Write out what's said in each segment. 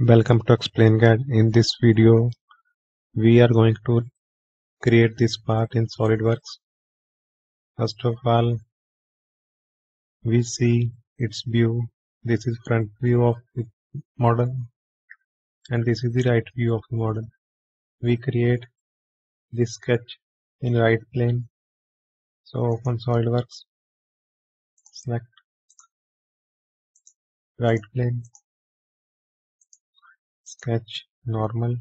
Welcome to Explain CAD. In this video, we are going to create this part in SolidWorks. First of all, we see its view. This is front view of the model and this is the right view of the model. We create this sketch in right plane. So open SolidWorks, select right plane, sketch normal,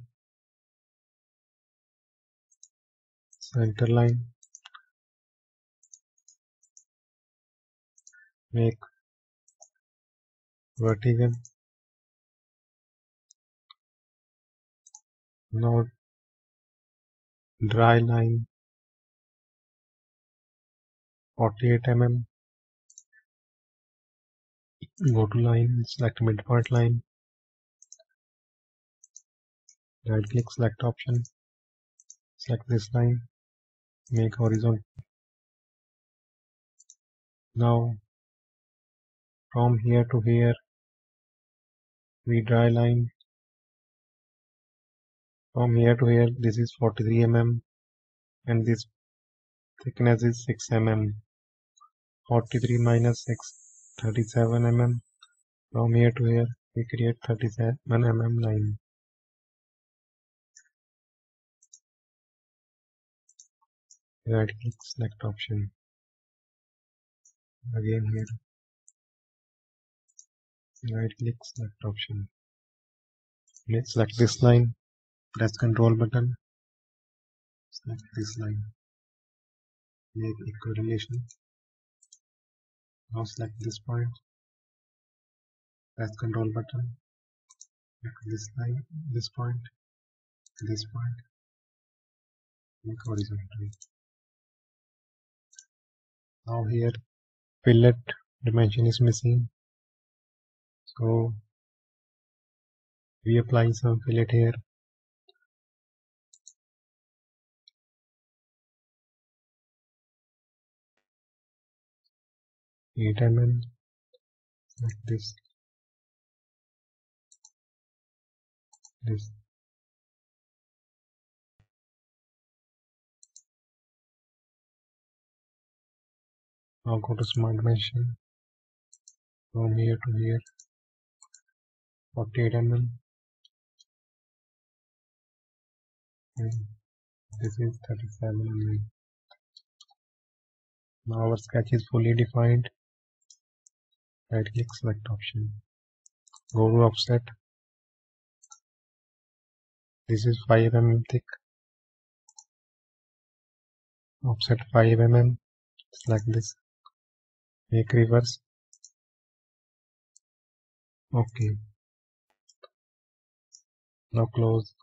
center line, make vertical. Now dry line 48 mm go to line select midpoint line right click select option select this line make horizontal. Now from here to here we dry line. From here to here this is 43 mm and this thickness is 6 mm 43 minus 6 37 mm from here to here we create 37 mm line right click select option. Again here. Right click select option. Let's select this line. Press control button. Select this line. Make equal relation now select this point. Press control button. Make this line this point this point. Make horizontally now here fillet dimension is missing. So we apply some fillet here. Eight mm like this. This now go to smart dimension from here to here. 48 mm and this is 37 mm now our sketch is fully defined. Right click select option. Go to offset. This is 5 mm thick. Offset 5 mm select this make reverse. Okay now close.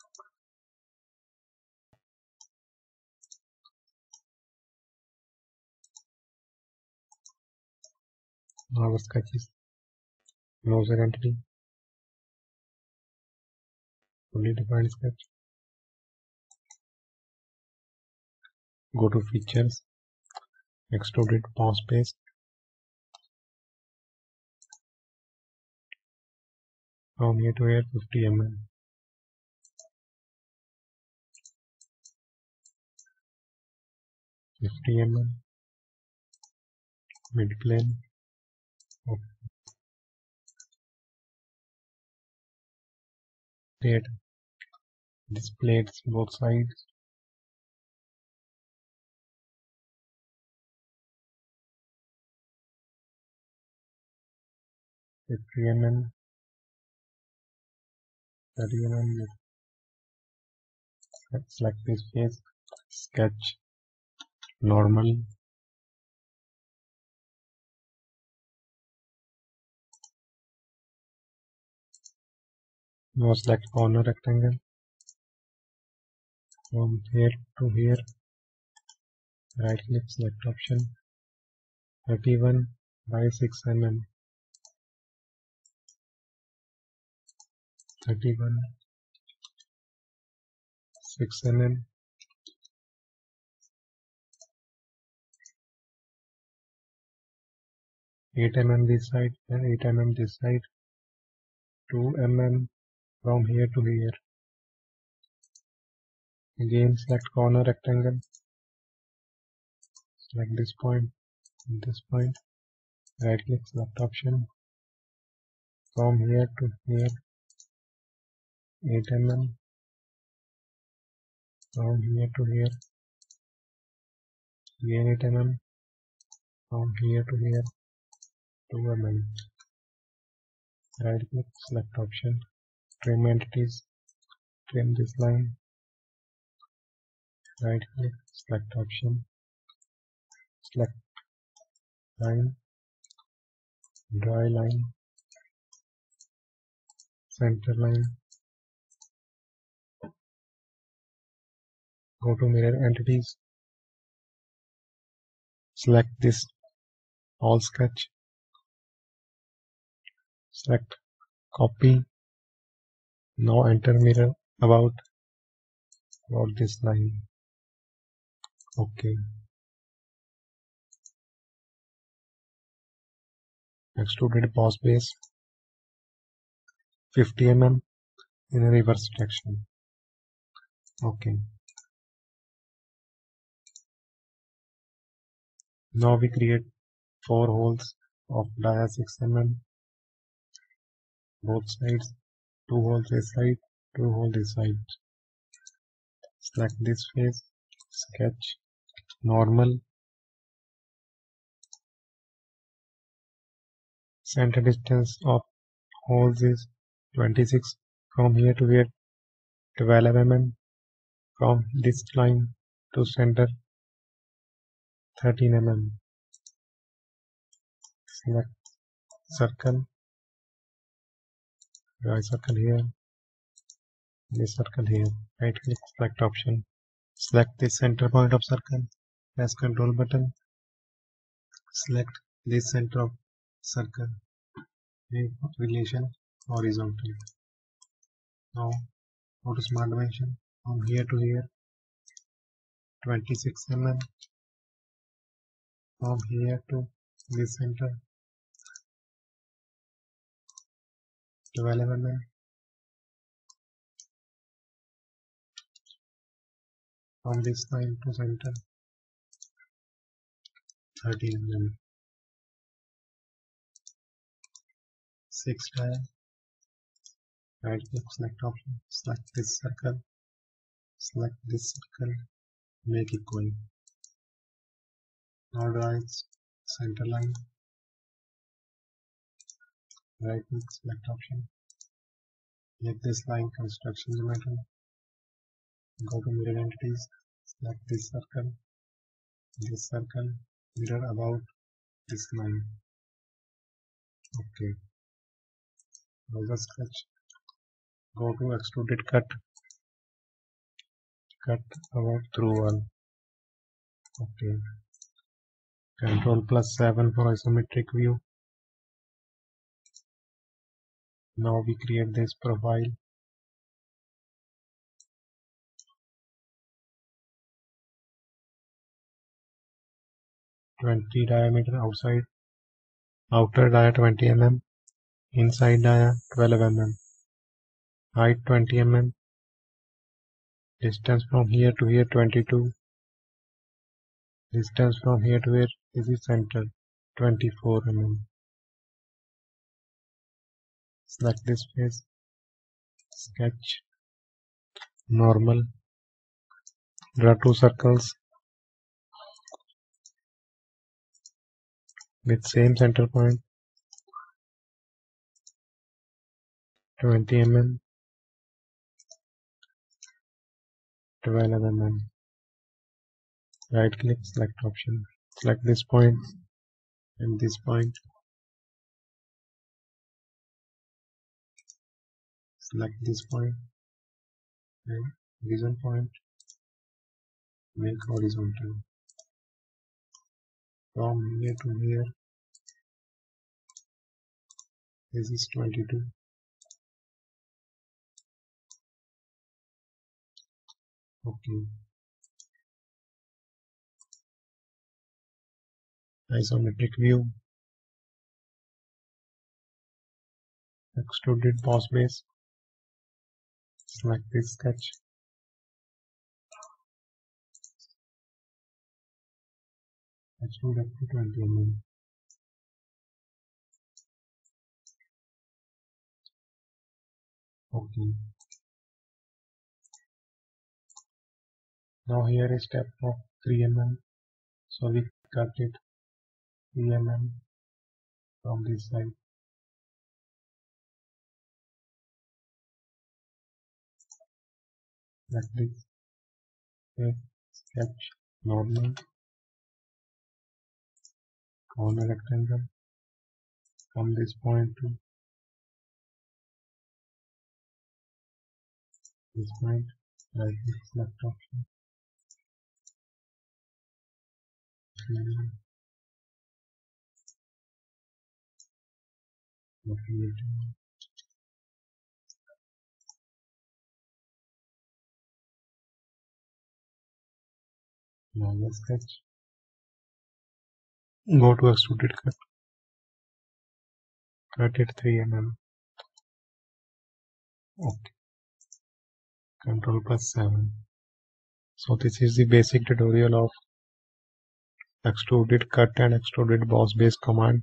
Now our sketch is closer entity fully defined sketch. Go to features. Extruded boss base from here to here 50 mm Fifty mm mid plane create these plates both sides. Fifty mm, thirty mm. Select this face, sketch normal. Now select corner rectangle. From here to here. Right click select option. 31 by 6 mm 31 6 mm Eight mm this side and eight mm this side, two mm from here to here. Again select corner rectangle. Select this point this point. Right click select option. From here to here 8 mm from here to here. Again 8 mm from here to here. 2 mm right click select option. Trim entities. Trim this line. Right click select option. Select line. Draw line. Center line go to mirror entities. Select this all sketch. Select copy. Now enter mirror about about this line. Okay. Extruded boss base. 50 mm in a reverse direction. Okay now we create four holes of dia 6 mm both sides two holes this side two holes this side. Select this face sketch normal. Center distance of holes is 26 from here to here 12 mm from this line to center 13 mm select circle right circle here this circle here right click select option select the center point of circle press control button select this center of circle make relation horizontal now go to smart dimension from here to here 26 mm from here to this center. 12 mm from this line to center. 13 mm 6 tile right click select option select this circle. Select this circle. Make it going now draw center line. Right click select option. Make this line construction geometry go to mirror entities. Select this circle. This circle. Mirror about this line. Okay. Now the sketch go to extruded cut. Cut about through one okay control plus 7 for isometric view. Now we create this profile. Twenty diameter outside, outer dia twenty mm, inside dia twelve mm, height twenty mm, distance from here to here twenty two, distance from here to the center twenty four mm. select this face sketch normal draw two circles with same center point 20 mm 12 mm right click select option. Select this point and this point. Select this point and horizon point. Make horizontal from here to here. This is 22 okay isometric view extruded boss base select this sketch. Extrude up to 20 mm. Okay. Now here is step of 3 mm. So we cut it 3 mm from this side like this okay. sketch normal corner rectangle from this point to this point right click select option normal sketch go to extruded cut. Cut it 3 mm okay. Control plus 7 so this is the basic tutorial of extruded cut and extruded boss base command